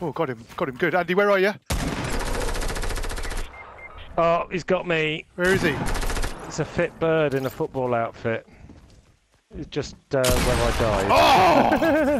Oh, got him. Got him good. Andy, where are you? Oh, he's got me. Where is he? It's a fit bird in a football outfit. It's just uh, where I died. Oh!